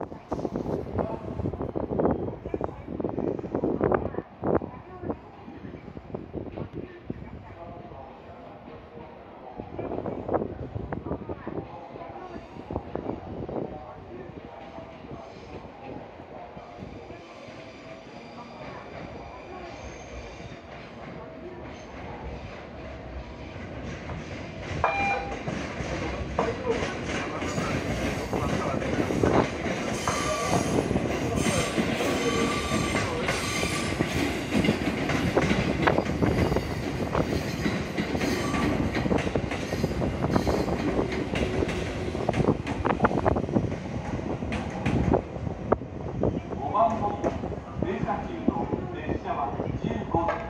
you かというと列車は15